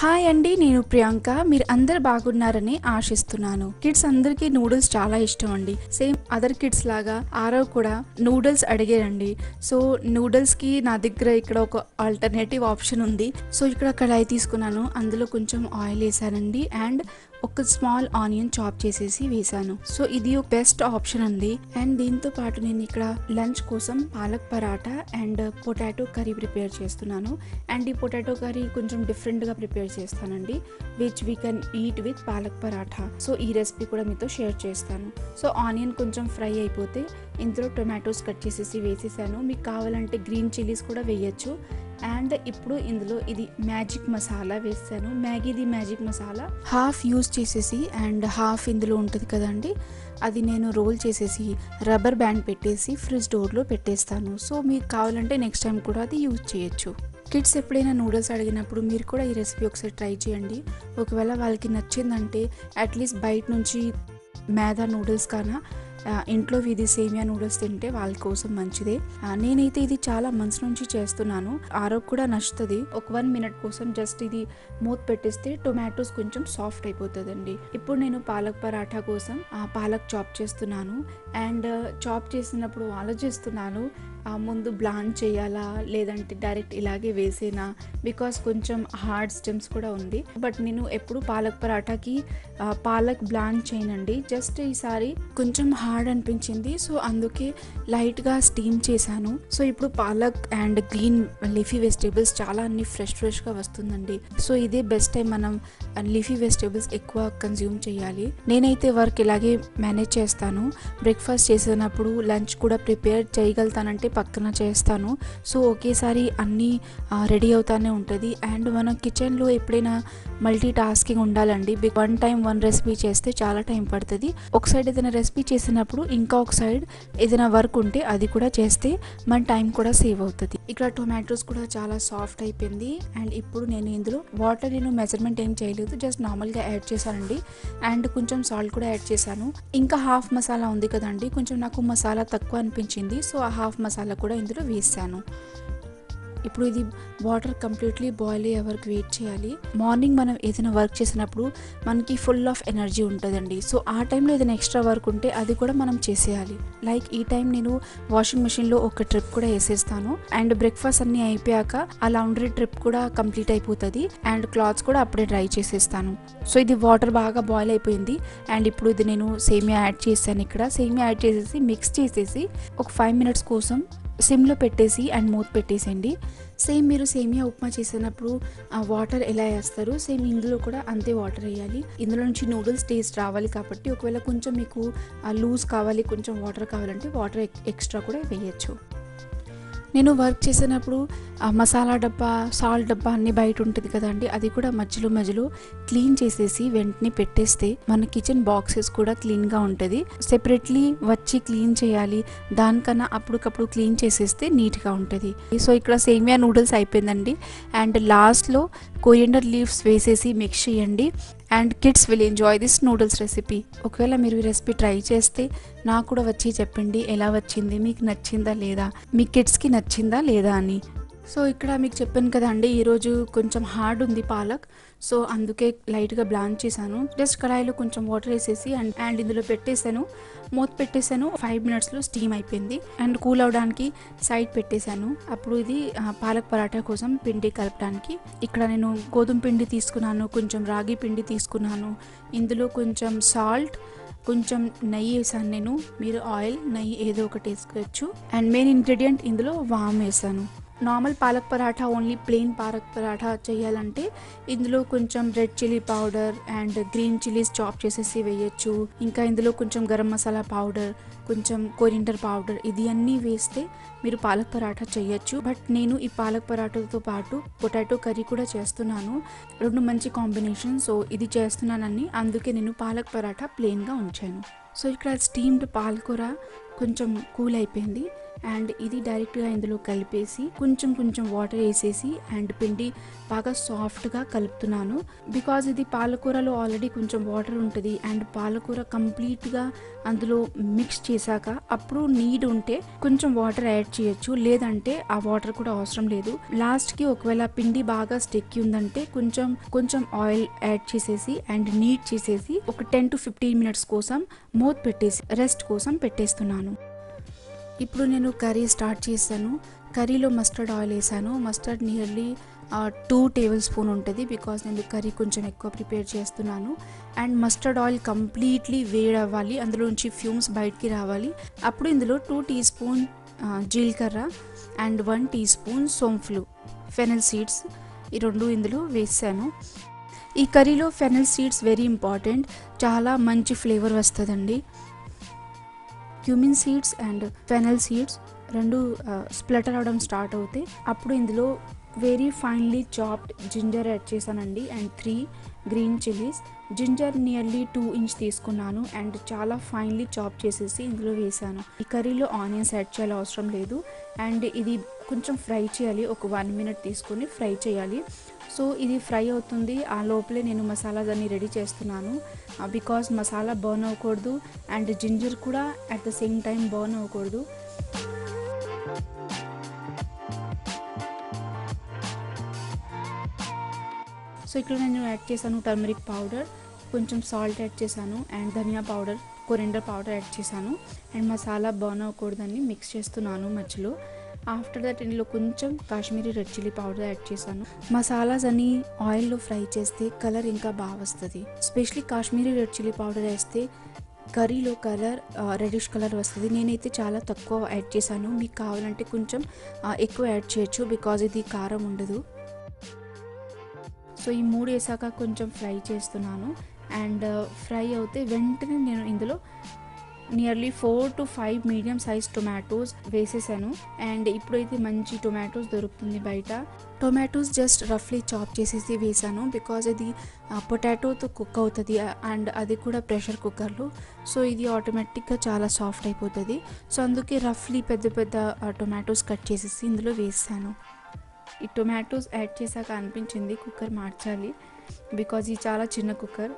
Hi అండి నేను ప్రియాంక. మీరు అందరు బాగున్నారని ఆశిస్తున్నాను. కిడ్స్ అందరికీ నూడిల్స్ చాలా ఇష్టం అండి. సేమ్ అదర్ కిడ్స్ లాగా ఆరవ్ కూడా నూడిల్స్ అడిగారండి. సో నూడిల్స్కి నా దగ్గర ఇక్కడ ఒక ఆల్టర్నేటివ్ ఆప్షన్ ఉంది. సో ఇక్కడ కడాయి తీసుకున్నాను. అందులో కొంచెం ఆయిల్ వేసానండి. అండ్ ఒక స్మాల్ ఆనియన్ చాప్ చేసేసి వేసాను సో ఇది ఒక బెస్ట్ ఆప్షన్ ఉంది అండ్ దీంతో పాటు నేను ఇక్కడ లంచ్ కోసం palak paratha and potato curry prepare చేస్తున్నాను. అండ్ ఈ పొటాటో కర్రీ కొంచెం డిఫరెంట్గా ప్రిపేర్ చేస్తానండి. Which we can eat with palak paratha so ఈ రెసిపీ కూడా మీతో షేర్ చేస్తాను. సో ఆనియన్ కొంచెం ఫ్రై అయిపోతే ఇందులో టొమాటోస్ కట్ చేసేసి వేసేసాను. మీకు కావాలంటే గ్రీన్ చిల్లీస్ కూడా వేయచ్చు. అండ్ ఇప్పుడు ఇందులో ఇది మ్యాజిక్ మసాలా వేస్తాను మ్యాగీది మ్యాజిక్ మసాలా. హాఫ్ యూస్ చేసేసి అండ్ హాఫ్ ఇందులో ఉంటుంది కదండి అది నేను రోల్ చేసేసి రబ్బర్ బ్యాండ్ పెట్టేసి ఫ్రిడ్జ్ డోర్లో పెట్టేస్తాను. సో మీకు కావాలంటే నెక్స్ట్ టైం కూడా అది యూజ్ చేయొచ్చు. కిడ్స్ ఎప్పుడైనా నూడిల్స్ అడిగినప్పుడు మీరు కూడా ఈ రెసిపీ ఒకసారి ట్రై చేయండి. ఒకవేళ వాళ్ళకి నచ్చిందంటే అట్లీస్ట్ బయట నుంచి మేదా నూడిల్స్ కన్నా ఇంట్లో ఇది సేమియా నూడిల్స్ తింటే వాళ్ళ కోసం మంచిదే. నేనైతే ఇది చాలా మంత్స్ నుంచి చేస్తున్నాను. ఆరోగ్య కూడా నచ్చుతుంది. ఒక వన్ మినిట్ కోసం జస్ట్ ఇది మూత పెట్టేస్తే టొమాటోస్ కొంచెం సాఫ్ట్ అయిపోతుందండి. ఇప్పుడు నేను పాలక్ పరాఠా కోసం పాలక్ చాప్ చేస్తున్నాను. అండ్ చాప్ చేసినప్పుడు ఆలోచిస్తున్నాను ముందు బ్లాండ్ చేయాలా? లేదంటే డైరెక్ట్ ఇలాగే వేసేనా? బికాస్ కొంచెం హార్డ్ స్టెమ్స్ కూడా ఉంది. బట్ నేను ఎప్పుడు పాలక్ పరాఠాకి పాలక్ బ్లాండ్ చేయనండి. జస్ట్ ఈసారి కొంచెం హార్డ్ అనిపించింది. సో అందుకే లైట్గా స్టీమ్ చేశాను. సో ఇప్పుడు palak and green leafy vegetables చాలా అన్ని ఫ్రెష్ ఫ్రెష్గా వస్తుందండి. సో ఇదే బెస్ట్ టైం మనం లీఫీ వెజిటేబుల్స్ ఎక్కువ కన్జ్యూమ్ చేయాలి. నేనైతే వర్క్ ఇలాగే మేనేజ్ చేస్తాను. బ్రేక్ఫాస్ట్ చేసినప్పుడు లంచ్ కూడా ప్రిపేర్ చేయగలుగుతానంటే పక్కన చేస్తాను. సో ఒకేసారి అన్నీ రెడీ అవుతానే ఉంటుంది. అండ్ మన కిచెన్లో ఎప్పుడైనా మల్టీ టాస్కింగ్ ఉండాలండి వన్ టైం వన్ రెసిపీ చేస్తే చాలా టైం పడుతుంది. ఒక సైడ్ ఏదైనా రెసిపీ చేసినప్పుడు ఇంకా ఒక సైడ్ ఏదైనా వర్క్ ఉంటే అది కూడా చేస్తే మన టైం కూడా సేవ్ అవుతుంది. ఇక్కడ టొమాటోస్ కూడా చాలా సాఫ్ట్ అయిపోయింది. అండ్ ఇప్పుడు నేను ఇందులో వాటర్ నేను మెజర్మెంట్ ఏం చేయలేదు. జస్ట్ నార్మల్గా యాడ్ చేశానండి. అండ్ కొంచెం సాల్ట్ కూడా యాడ్ చేశాను. ఇంకా హాఫ్ మసాలా ఉంది కదండి. కొంచెం నాకు మసాలా తక్కువ అనిపించింది. సో ఆ హాఫ్ మసాలా కూడా ఇందులో వేసాను ఇప్పుడు ఇది వాటర్ కంప్లీట్లీ బాయిల్ అయ్యే వరకు వెయిట్ చేయాలి. మార్నింగ్ మనం ఏదైనా వర్క్ చేసినప్పుడు మనకి ఫుల్ ఆఫ్ ఎనర్జీ ఉంటుందండి. సో ఆ టైంలో ఏదైనా ఎక్స్ట్రా వర్క్ ఉంటే అది కూడా మనం చేసేయాలి. లైక్ ఈ టైం నేను వాషింగ్ మెషిన్లో ఒక ట్రిప్ కూడా వేసేస్తాను. అండ్ బ్రేక్ఫాస్ట్ అన్నీ అయిపోయాక ఆ లాండ్రీ ట్రిప్ కూడా కంప్లీట్ అయిపోతుంది. అండ్ క్లాత్స్ కూడా అప్పుడే డ్రై చేసేస్తాను. సో ఇది వాటర్ బాగా బాయిల్ అయిపోయింది. అండ్ ఇప్పుడు ఇది నేను సేమియా యాడ్ చేశాను ఇక్కడ. సేమియా యాడ్ చేసేసి మిక్స్ చేసేసి ఒక ఫైవ్ మినిట్స్ కోసం సిమ్లో పెట్టేసి అండ్ మూత పెట్టేసేయండి. సేమ్ మీరు సేమియా ఉప్మా చేసినప్పుడు ఆ వాటర్ ఎలా వేస్తారు? సేమ్ ఇందులో కూడా అంతే వాటర్ వేయాలి. ఇందులో నుంచి నూడిల్స్ టేస్ట్ రావాలి కాబట్టి ఒకవేళ కొంచెం మీకు లూజ్ కావాలి కొంచెం వాటర్ కావాలంటే వాటర్ ఎక్స్ట్రా కూడా వేయచ్చు. నేను వర్క్ చేసినప్పుడు మసాలా డబ్బా సాల్ట్ డబ్బా అన్ని బయట ఉంటుంది కదండి అది కూడా మధ్యలో మధ్యలో క్లీన్ చేసేసి వెంటనే పెట్టేస్తే మన కిచెన్ బాక్సెస్ కూడా క్లీన్గా ఉంటుంది. సెపరేట్లీ వచ్చి క్లీన్ చేయాలి దానికన్నా అప్పటికప్పుడు క్లీన్ చేసేస్తే నీట్గా ఉంటుంది. సో ఇక్కడ సేమియా నూడిల్స్ అయిపోయిందండి. అండ్ లాస్ట్లో కోయండర్ లీవ్స్ వేసేసి మిక్స్ చేయండి. And kids will enjoy this noodles recipe ఒకవేళ మీరు ఈ రెసిపీ ట్రై చేస్తే నాకు కూడా వచ్చి చెప్పండి ఎలా వచ్చింది మీకు నచ్చిందా లేదా మీ కిడ్స్కి నచ్చిందా లేదా అని. సో ఇక్కడ మీకు చెప్పాను కదండి ఈరోజు కొంచెం హార్డ్ ఉంది పాలక్. సో అందుకే లైట్గా బ్లాంచ్ చేశాను. జస్ట్ కడాయిలో కొంచెం వాటర్ వేసేసి అండ్ అండ్ ఇందులో పెట్టేశాను. మూత పెట్టేశాను. ఫైవ్ మినిట్స్లో స్టీమ్ అయిపోయింది. అండ్ కూల్ అవడానికి సైడ్ పెట్టేశాను. అప్పుడు ఇది పాలక్ పరాటా కోసం పిండి కలపడానికి. ఇక్కడ నేను గోధుమ పిండి తీసుకున్నాను కొంచెం రాగి పిండి తీసుకున్నాను. ఇందులో కొంచెం సాల్ట్ కొంచెం నెయ్యి వేసాను నేను. మీరు ఆయిల్ నెయ్యి ఏదో ఒకటి వేసుకోవచ్చు. అండ్ మెయిన్ ఇంగ్రీడియంట్ ఇందులో వామ్ వేసాను normal palak paratha only plain palak paratha చేయాలంటే ఇందులో కొంచెం red chilli powder and green chillies chop చేసేసి వేయచ్చు. ఇంకా ఇందులో కొంచెం గరం మసాలా పౌడర్ కొంచెం కొరిండర్ పౌడర్ ఇది అన్నీ వేస్తే మీరు పాలక్ పరాఠా చేయొచ్చు. బట్ నేను ఈ పాలక్ పరాఠాతో పాటు పొటాటో కర్రీ కూడా చేస్తున్నాను. రెండు మంచి కాంబినేషన్ సో ఇది చేస్తున్నానని అందుకే నేను పాలక్ పరాఠా ప్లెయిన్గా ఉంచాను. సో ఇక్కడ స్టీమ్డ్ పాలకూర కొంచెం కూల్ అయిపోయింది. అండ్ ఇది డైరెక్ట్గా ఇందులో కలిపేసి కొంచెం కొంచెం వాటర్ వేసేసి అండ్ పిండి బాగా సాఫ్ట్గా కలుపుతున్నాను. బికాజ్ ఇది పాలకూరలో ఆల్రెడీ కొంచెం వాటర్ ఉంటుంది అండ్ పాలకూర కంప్లీట్గా అందులో మిక్స్ చేశాక అప్పుడు నీడ్ ఉంటే కొంచెం వాటర్ యాడ్ చేయొచ్చు. లేదంటే ఆ వాటర్ కూడా అవసరం లేదు. లాస్ట్కి ఒకవేళ పిండి బాగా స్టెక్కి ఉందంటే కొంచెం కొంచెం ఆయిల్ యాడ్ చేసేసి అండ్ నీట్ చేసేసి ఒక టెన్ టు ఫిఫ్టీన్ మినిట్స్ కోసం మూత పెట్టేసి రెస్ట్ కోసం పెట్టేస్తున్నాను. ఇప్పుడు నేను కర్రీ స్టార్ట్ చేశాను. కర్రీలో మస్టర్డ్ ఆయిల్ వేసాను. Mustard nearly two tablespoon ఉంటుంది బికాస్ నేను కర్రీ కొంచెం ఎక్కువ ప్రిపేర్ చేస్తున్నాను. అండ్ మస్టర్డ్ ఆయిల్ కంప్లీట్లీ వేడవ్వాలి. అందులోంచి ఫ్యూమ్స్ బయటికి రావాలి. అప్పుడు ఇందులో టూ టీ స్పూన్ జీలకర్ర అండ్ వన్ టీ స్పూన్ సోంఫ్లు ఫెనల్ సీడ్స్ ఈ రెండు ఇందులో వేసాను. ఈ కర్రీలో ఫెనల్ సీడ్స్ వెరీ ఇంపార్టెంట్. చాలా మంచి ఫ్లేవర్ వస్తుందండి. Cumin seeds and fennel seeds రెండు స్ప్లెటర్ అవడం స్టార్ట్ అవుతాయి అప్పుడు ఇందులో very finely chopped ginger add చేశానండి and three green chillies. Ginger nearly two inch తీసుకున్నాను అండ్ చాలా ఫైన్లీ చాప్ చేసేసి ఇందులో వేసాను ఈ కర్రీలో ఆనియన్స్ యాడ్ చేయాలి అవసరం లేదు అండ్ ఇది కొంచెం ఫ్రై చేయాలి. ఒక వన్ మినిట్ తీసుకొని ఫ్రై చేయాలి. సో ఇది ఫ్రై అవుతుంది. ఆ లోపలే నేను మసాలా దాన్ని రెడీ చేస్తున్నాను. బికాస్ మసాలా బర్న్ అవ్వకూడదు అండ్ జింజర్ కూడా at the same time burn అవ్వకూడదు. సో ఇక్కడ నేను యాడ్ చేశాను టర్మరిక్ పౌడర్. కొంచెం సాల్ట్ యాడ్ చేశాను and dhaniya powder coriander powder add చేశాను. అండ్ మసాలా బర్న్ అవ్వకూడదని మిక్స్ చేస్తున్నాను మధ్యలో. ఆఫ్టర్ దట్ ఇందులో కొంచెం Kashmiri red chilli powder add చేశాను. మసాలాస్ అన్ని ఆయిల్లో ఫ్రై చేస్తే కలర్ ఇంకా బాగా వస్తుంది. Specially Kashmiri red chilli powder వేస్తే కర్రీలో కలర్ రెడిష్ కలర్ వస్తుంది. నేనైతే చాలా తక్కువ యాడ్ చేశాను. మీకు కావాలంటే కొంచెం ఎక్కువ యాడ్ చేయొచ్చు బికాజ్ ఇది కారం ఉండదు. సో ఈ మూడు వేసాక కొంచెం ఫ్రై చేస్తున్నాను. అండ్ ఫ్రై అవుతే వెంటనే నేను ఇందులో nearly four to five medium size tomatoes వేసేసాను. అండ్ ఇప్పుడైతే మంచి టొమాటోస్ దొరుకుతుంది బయట. టొమాటోస్ జస్ట్ రఫ్లీ చాప్ చేసేసి వేసాను. బికాజ్ ఇది పొటాటోతో కుక్ అవుతుంది. అండ్ అది కూడా ప్రెషర్ కుక్కర్లో సో ఇది ఆటోమేటిక్గా చాలా సాఫ్ట్ అయిపోతుంది. సో అందుకే రఫ్లీ పెద్ద పెద్ద టొమాటోస్ కట్ చేసేసి ఇందులో వేసాను. ఈ టొమాటోస్ యాడ్ చేశాక అనిపించింది కుక్కర్ మార్చాలి. బికాజ్ ఇది చాలా చిన్న కుక్కర్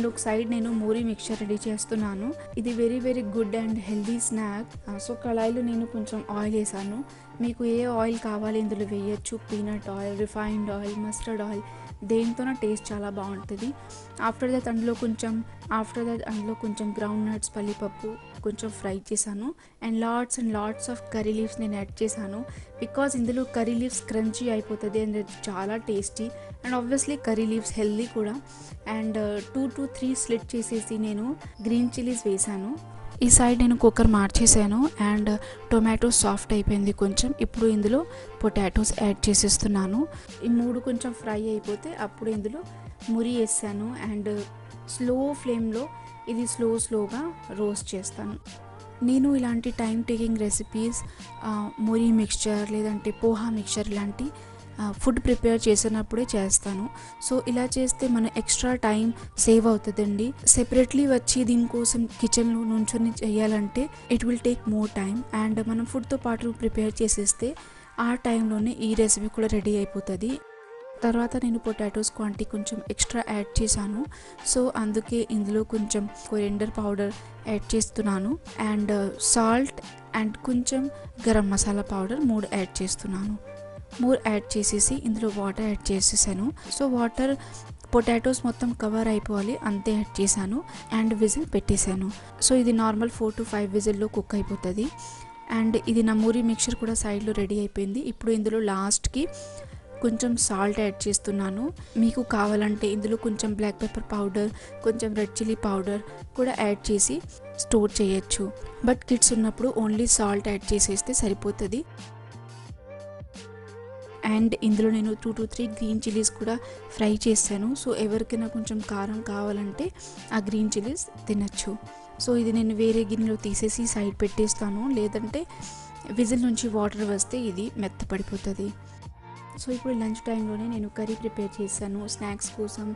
అండ్ ఒక సైడ్ నేను మూరీ మిక్చర్ రెడీ చేస్తున్నాను. ఇది very very good and healthy snack so కళాయిలో నేను కొంచెం ఆయిల్ వేసాను. మీకు ఏ ఆయిల్ కావాలి ఇందులో వేయచ్చు? Peanut oil refined oil mustard oil దేంతోన taste చాలా బాగుంటుంది. ఆఫ్టర్ దట్ అందులో కొంచెం ఆఫ్టర్ దట్ అందులో కొంచెం గ్రౌండ్ నట్స్ పల్లిపప్పు కొంచెం ఫ్రై చేశాను. And lots and lots of curry leaves నేను యాడ్ చేశాను. బికాజ్ ఇందులో కర్రీ లీవ్స్ క్రంచీ అయిపోతుంది అండ్ చాలా tasty and obviously curry leaves healthy కూడా. And two to three slit చేసేసి నేను గ్రీన్ చిల్లీస్ వేసాను ఈ సైడ్ నేను కుక్కర్ మార్చేసాను అండ్ టొమాటో సాఫ్ట్ అయిపోయింది కొంచెం. ఇప్పుడు ఇందులో పొటాటోస్ యాడ్ చేసేస్తున్నాను. ఈ మూడు కొంచెం ఫ్రై అయిపోతే అప్పుడు ఇందులో మురి వేసాను అండ్ స్లో ఫ్లేమ్లో ఇది స్లో స్లోగా రోస్ట్ చేస్తాను. నేను ఇలాంటి time taking recipes muri mixture లేదంటే పోహా మిక్చర్ ఇలాంటి ఫుడ్ ప్రిపేర్ చేసినప్పుడే చేస్తాను. సో ఇలా చేస్తే మన ఎక్స్ట్రా టైం సేవ్ అవుతుందండి. సెపరేట్లీ వచ్చి దీనికోసం కిచెన్లో నుంచొని చేయాలంటే it will take more time and మనం ఫుడ్తో పాటు ప్రిపేర్ చేసేస్తే ఆ టైంలోనే ఈ రెసిపీ కూడా రెడీ అయిపోతుంది. తర్వాత నేను పొటాటోస్ క్వాంటిటీ కొంచెం ఎక్స్ట్రా యాడ్ చేశాను. సో అందుకే ఇందులో కొంచెం కొరిండర్ పౌడర్ యాడ్ చేస్తున్నాను. అండ్ సాల్ట్ అండ్ కొంచెం గరం మసాలా పౌడర్ మూడు యాడ్ చేస్తున్నాను. మూర్ యాడ్ చేసేసి ఇందులో వాటర్ యాడ్ చేసేసాను. సో వాటర్ పొటాటోస్ మొత్తం కవర్ అయిపోవాలి అంతే యాడ్ చేశాను. అండ్ విజిల్ పెట్టేశాను. సో ఇది నార్మల్ ఫోర్ టు ఫైవ్ విజిల్లో కుక్ అయిపోతుంది. అండ్ ఇది నా మూరి మిక్చర్ కూడా సైడ్లో రెడీ అయిపోయింది. ఇప్పుడు ఇందులో లాస్ట్కి కొంచెం సాల్ట్ యాడ్ చేస్తున్నాను. మీకు కావాలంటే ఇందులో కొంచెం బ్లాక్ పెప్పర్ పౌడర్ కొంచెం రెడ్ చిల్లీ పౌడర్ కూడా యాడ్ చేసి స్టోర్ చేయొచ్చు. బట్ కిడ్స్ ఉన్నప్పుడు ఓన్లీ సాల్ట్ యాడ్ చేసేస్తే సరిపోతుంది. అండ్ ఇందులో నేను two to three green chillies కూడా ఫ్రై చేశాను సో ఎవరికైనా కొంచెం కారం కావాలంటే ఆ గ్రీన్ చిల్లీస్ తినచ్చు. సో ఇది నేను వేరే గిన్నెలో తీసేసి సైడ్ పెట్టేస్తాను. లేదంటే విజిల్ నుంచి వాటర్ వస్తే ఇది మెత్తపడిపోతుంది. సో ఇప్పుడు లంచ్ టైంలోనే నేను కర్రీ ప్రిపేర్ చేశాను. స్నాక్స్ కోసం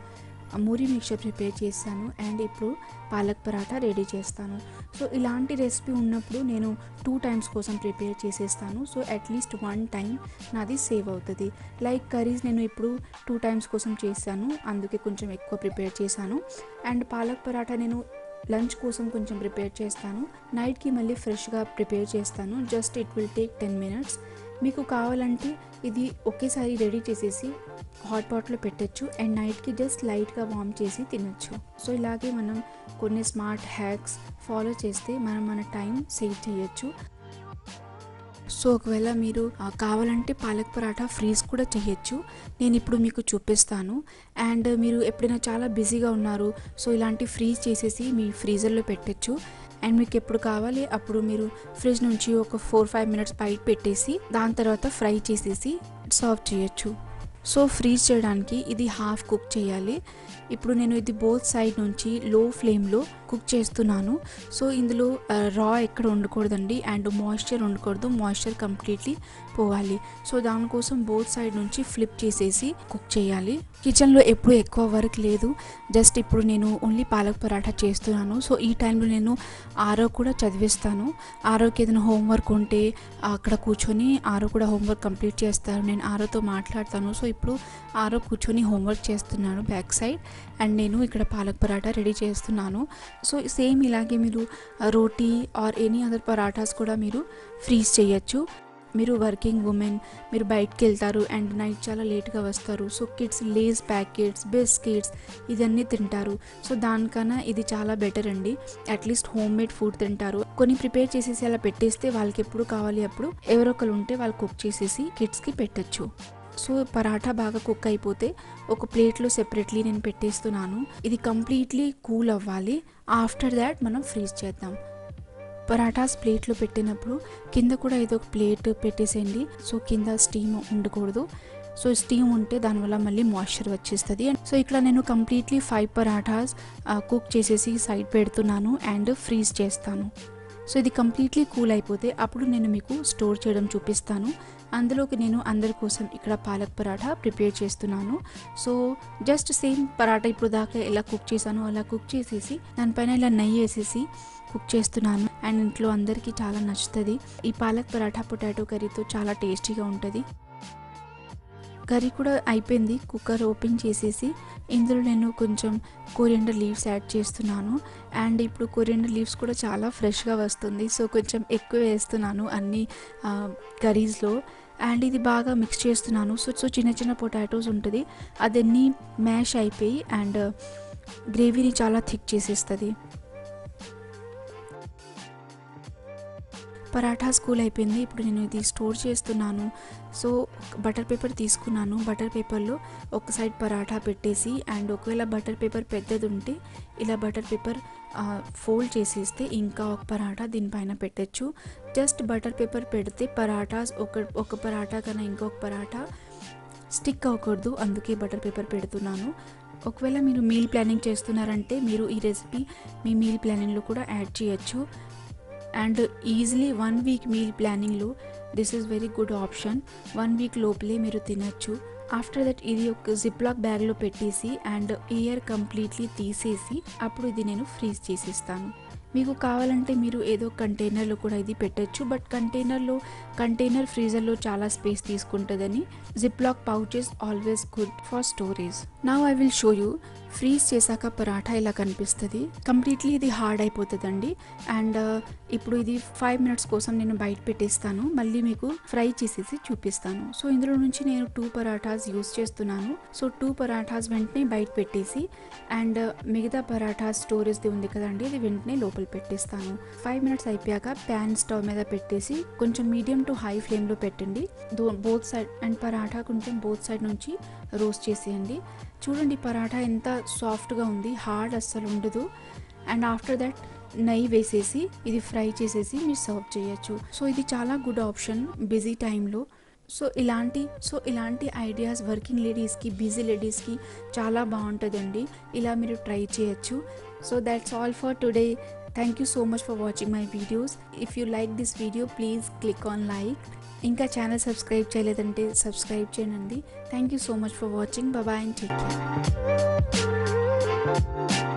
మూరి మిక్చర్ ప్రిపేర్ చేశాను అండ్ ఇప్పుడు పాలక్ పరాటా రెడీ చేస్తాను. సో ఇలాంటి రెసిపీ ఉన్నప్పుడు నేను టూ టైమ్స్ కోసం ప్రిపేర్ చేసేస్తాను. So at least one time నాది సేవ్ అవుతుంది. లైక్ కర్రీస్ నేను ఇప్పుడు టూ టైమ్స్ కోసం చేశాను. అందుకే కొంచెం ఎక్కువ ప్రిపేర్ చేశాను. అండ్ పాలక్ పరాటా నేను లంచ్ కోసం కొంచెం ప్రిపేర్ చేస్తాను. నైట్కి మళ్ళీ ఫ్రెష్గా ప్రిపేర్ చేస్తాను. Just it will take ten minutes. మీకు కావాలంటే ఇది ఒకేసారి రెడీ చేసేసి హాట్ పాట్లో పెట్టచ్చు అండ్ నైట్కి జస్ట్ లైట్గా వామ్ చేసి తినచ్చు. సో ఇలాగే మనం కొన్ని స్మార్ట్ హ్యాక్స్ ఫాలో చేస్తే మనం మన టైం సేవ్ చేయొచ్చు. సో ఒకవేళ మీరు కావాలంటే పాలక్ పరాఠా ఫ్రీజ్ కూడా చేయొచ్చు. నేను ఇప్పుడు మీకు చూపిస్తాను. అండ్ మీరు ఎప్పుడైనా చాలా బిజీగా ఉన్నారు సో ఇలాంటి ఫ్రీజ్ చేసేసి మీ ఫ్రీజర్లో పెట్టచ్చు. అండ్ మీకు ఎప్పుడు కావాలి అప్పుడు మీరు ఫ్రిడ్జ్ నుంచి ఒక ఫోర్ ఫైవ్ మినిట్స్ బయట పెట్టేసి దాని తర్వాత ఫ్రై చేసేసి సర్వ్ చేయొచ్చు. సో ఫ్రీజ్ చేయడానికి ఇది హాఫ్ కుక్ చేయాలి. ఇప్పుడు నేను ఇది బోత్ సైడ్ నుంచి లో ఫ్లేమ్లో కుక్ చేస్తున్నాను. సో ఇందులో uh, రా ఎక్కడ ఉండకూడదండి అండ్ మాయిశ్చర్ ఉండకూడదు. మాయిశ్చర్ కంప్లీట్లీ పోవాలి. సో దానికోసం బోత్ సైడ్ నుంచి ఫ్లిప్ చేసేసి కుక్ చేయాలి. కిచెన్లో ఎప్పుడు ఎక్కువ వర్క్ లేదు. జస్ట్ ఇప్పుడు నేను ఓన్లీ పాలక్ పరాఠా చేస్తున్నాను. సో ఈ టైంలో నేను ఆరో కూడా చదివిస్తాను. ఆరోకి ఏదైనా హోంవర్క్ ఉంటే అక్కడ కూర్చొని ఆరో కూడా హోంవర్క్ కంప్లీట్ చేస్తారు నేను ఆరోతో మాట్లాడతాను. సో ఇప్పుడు ఆరో కూర్చొని హోంవర్క్ చేస్తున్నాను బ్యాక్ సైడ్. అండ్ నేను ఇక్కడ పాలక్ పరాఠా రెడీ చేస్తున్నాను. సో సేమ్ ఇలాగే మీరు roti or any other parathas కూడా మీరు ఫ్రీజ్ చేయొచ్చు. మీరు వర్కింగ్ ఉమెన్ మీరు బయటకు వెళ్తారు అండ్ నైట్ చాలా లేట్గా వస్తారు. So kids Lays packets biscuits ఇదన్నీ తింటారు. సో దానికన్నా ఇది చాలా బెటర్ అండి. అట్లీస్ట్ హోమ్ మేడ్ ఫుడ్ తింటారు. కొన్ని ప్రిపేర్ చేసేసి అలా పెట్టేస్తే వాళ్ళకి ఎప్పుడు కావాలి అప్పుడు ఎవరో ఒకరు ఉంటే వాళ్ళు కుక్ చేసేసి కిడ్స్కి పెట్టచ్చు. సో పరాఠా బాగా కుక్ అయిపోతే ఒక ప్లేట్లో సెపరేట్లీ నేను పెట్టేస్తున్నాను. ఇది కంప్లీట్లీ కూల్ అవ్వాలి. ఆఫ్టర్ దాట్ మనం ఫ్రీజ్ చేద్దాం. పరాఠాస్ ప్లేట్లో పెట్టినప్పుడు కింద కూడా ఏదో ఒక ప్లేట్ పెట్టేసేయండి. సో కింద స్టీమ్ ఉండకూడదు. సో స్టీమ్ ఉంటే దానివల్ల మళ్ళీ మాయిశ్చర్ వచ్చేస్తుంది. సో ఇక్కడ నేను కంప్లీట్లీ ఫైవ్ పరాఠాస్ కుక్ చేసేసి సైడ్ పెడుతున్నాను అండ్ ఫ్రీజ్ చేస్తాను. సో ఇది కంప్లీట్లీ కూల్ అయిపోతే అప్పుడు నేను మీకు స్టోర్ చేయడం చూపిస్తాను. అందులోకి నేను అందరి కోసం ఇక్కడ పాలక్ పరాఠా ప్రిపేర్ చేస్తున్నాను. సో జస్ట్ సేమ్ పరాఠా ఇప్పుడు దాకా ఎలా కుక్ చేశానో అలా కుక్ చేసేసి దానిపైన ఇలా నెయ్యి వేసేసి కుక్ చేస్తున్నాను. అండ్ ఇంట్లో అందరికీ చాలా నచ్చుతుంది. ఈ పాలక్ పరాఠా పొటాటో కర్రీతో చాలా టేస్టీగా ఉంటుంది. కర్రీ కూడా అయిపోయింది. కుక్కర్ ఓపెన్ చేసేసి ఇందులో నేను కొంచెం కోరియండర్ లీవ్స్ యాడ్ చేస్తున్నాను. అండ్ ఇప్పుడు కొరియండర్ లీవ్స్ కూడా చాలా ఫ్రెష్గా వస్తుంది. సో కొంచెం ఎక్కువ వేస్తున్నాను అన్ని కర్రీస్లో. అండ్ ఇది బాగా మిక్స్ చేస్తున్నాను. సో సో చిన్న చిన్న పొటాటోస్ ఉంటుంది. అదన్నీ మ్యాష్ అయిపోయి అండ్ గ్రేవీని చాలా థిక్ చేసేస్తుంది. పరాఠా స్కూల్ అయిపోయింది. ఇప్పుడు నేను ఇది స్టోర్ చేస్తున్నాను. సో బటర్ పేపర్ తీసుకున్నాను. బటర్ పేపర్లో ఒక సైడ్ పరాఠా పెట్టేసి అండ్ ఒకవేళ బటర్ పేపర్ పెద్దది ఉంటే ఇలా బటర్ పేపర్ ఫోల్డ్ చేసేస్తే ఇంకా ఒక పరాఠా దీనిపైన పెట్టచ్చు. జస్ట్ బటర్ పేపర్ పెడితే పరాఠాస్ ఒక ఒక పరాఠా కన్నా ఇంకొక పరాఠా స్టిక్ అవ్వకూడదు. అందుకే బటర్ పేపర్ పెడుతున్నాను. ఒకవేళ మీరు మీల్ ప్లానింగ్ చేస్తున్నారంటే మీరు ఈ రెసిపీ మీ మీల్ ప్లానింగ్లో కూడా యాడ్ చేయొచ్చు. And easily one week meal ప్లానింగ్లో this is very good option. One week లోపలే మీరు తినచ్చు. ఆఫ్టర్ దట్ ఇది ఒక జిప్లాక్ బ్యాగ్లో పెట్టేసి అండ్ ఇయర్ కంప్లీట్లీ తీసేసి అప్పుడు ఇది నేను ఫ్రీజ్ చేసేస్తాను. మీకు కావాలంటే మీరు ఏదో కంటైనర్లో కూడా ఇది పెట్టచ్చు. బట్ కంటైనర్లో కంటైనర్ ఫ్రీజర్లో చాలా స్పేస్ తీసుకుంటుందని Ziploc pouches always good for storage. నా I will show you freeze చేశాక పరాఠా ఇలా కనిపిస్తుంది. కంప్లీట్లీ ఇది హార్డ్ అయిపోతుందండి. అండ్ uh, ఇప్పుడు ఇది ఫైవ్ మినిట్స్ కోసం నేను బయట పెట్టేస్తాను. మళ్ళీ మీకు ఫ్రై చేసేసి చూపిస్తాను. సో ఇందులో నుంచి నేను టూ పరాఠాస్ యూస్ చేస్తున్నాను. సో టూ పరాఠాస్ వెంటనే బయట పెట్టేసి అండ్ uh, మిగతా పరాఠాస్ స్టోరేజ్ది ఉంది కదండి ఇది వెంటనే లోపల పెట్టేస్తాను. ఫైవ్ మినిట్స్ అయిపోయాక ప్యాన్ స్టవ్ మీద పెట్టేసి కొంచెం మీడియం టు హై ఫ్లేమ్లో పెట్టండి. దో బోత్ సైడ్ అండ్ పరాఠా కొంచెం బోత్ సైడ్ నుంచి రోస్ట్ చేసేయండి. చూడండి పరాఠా ఎంత సాఫ్ట్గా ఉంది హార్డ్ అస్సలు ఉండదు. అండ్ ఆఫ్టర్ దట్ నెయ్యి వేసేసి ఇది ఫ్రై చేసేసి మీరు సర్వ్ చేయొచ్చు. సో ఇది చాలా గుడ్ ఆప్షన్ బిజీ టైంలో. సో ఇలాంటి సో ఇలాంటి ఐడియాస్ వర్కింగ్ లేడీస్కి బిజీ లేడీస్కి చాలా బాగుంటుందండి. ఇలా మీరు ట్రై చేయొచ్చు. So that's all for today. Thank you so much for watching my videos if you like this video please click on like ఇంకా ఛానల్ సబ్స్క్రైబ్ చేయలేదంటే సబ్స్క్రైబ్ చేయండి. Thank you so much for watching bye and take care